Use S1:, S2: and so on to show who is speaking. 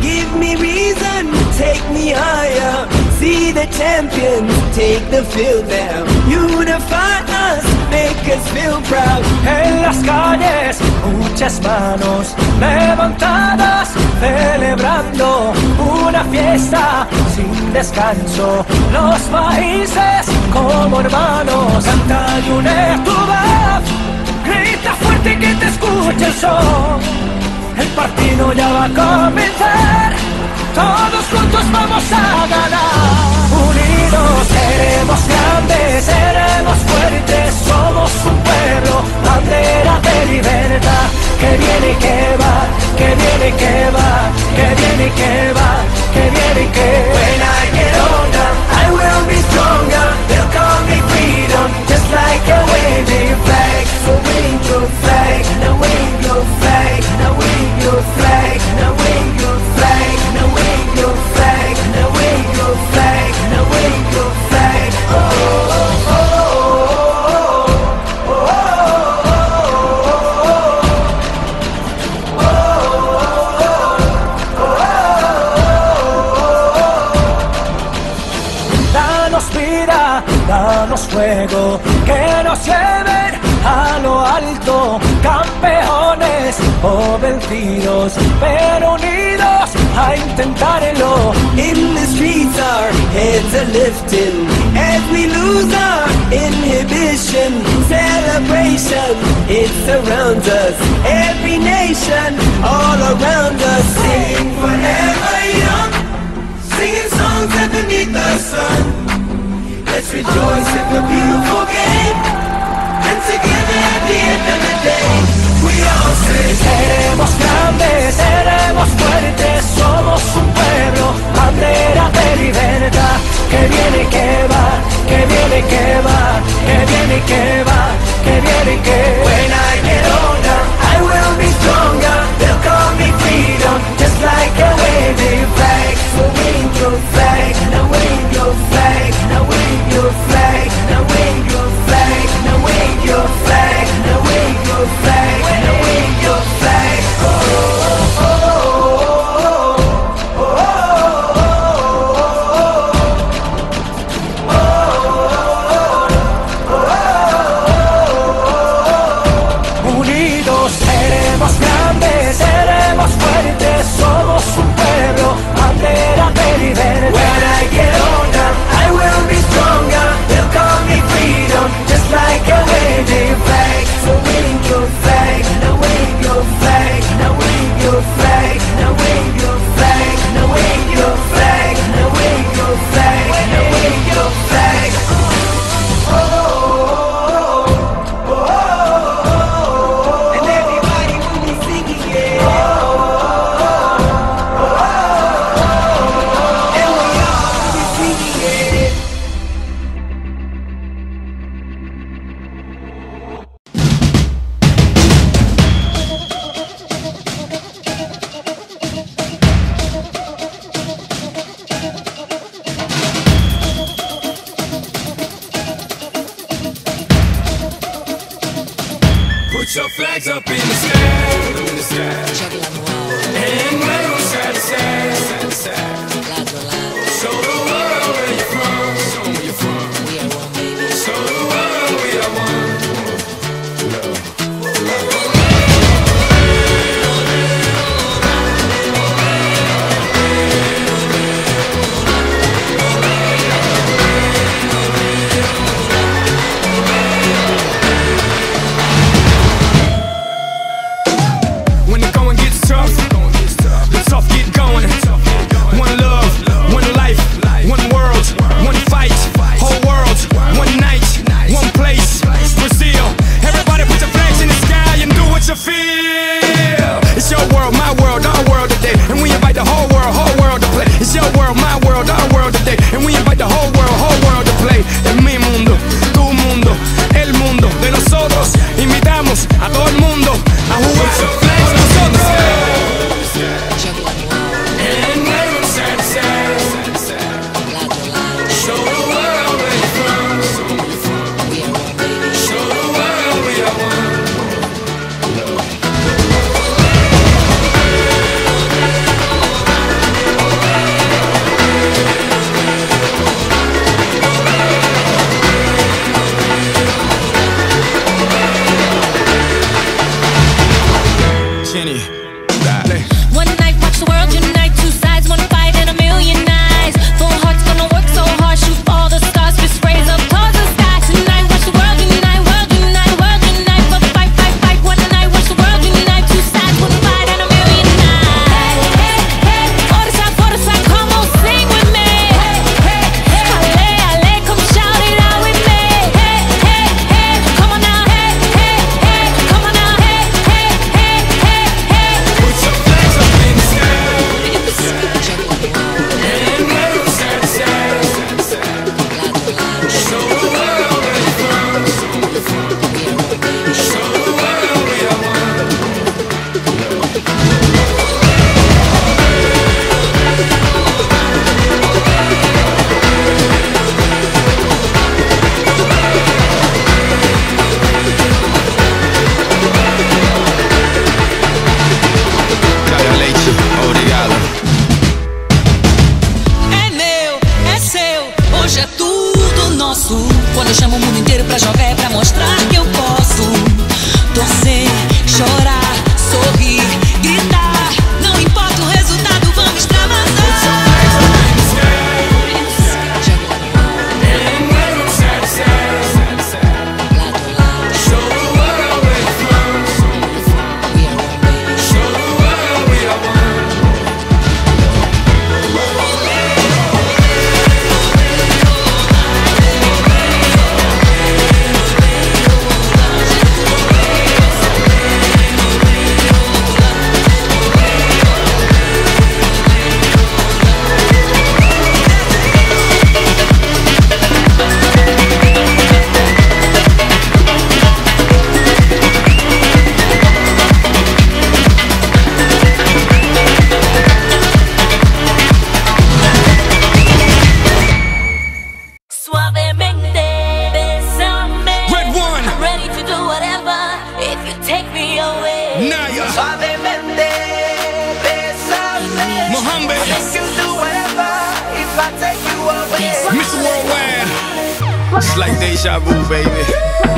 S1: Give me reason, take me higher. See the champions take the field now. Unify us, make us feel proud.
S2: En las calles, muchas manos levantadas, celebrando una fiesta sin descanso. Los países como hermanos, canta y une tu voz. Grita fuerte que te escuche el sol. Partido ya va a comenzar. Todos juntos vamos a ganar. Unidos seremos grandes, seremos fuertes, somos un pueblo, fuego, que nos lleven a lo alto, campeones o vencidos, pero unidos a intentarlo.
S1: In the streets our heads are lifting. As we lose our inhibition Celebration, it surrounds us. Every nation, all around us. Sing forever young Singing songs underneath the sun
S2: Seremos grandes, seremos fuertes, somos un pueblo, bandera de libertad, que viene y que va, que viene y que va, que viene y que va, que viene y que
S1: When I
S3: Put your flags up in the sky, in the sky. And wave side to side, side to side. It's like deja vu, baby.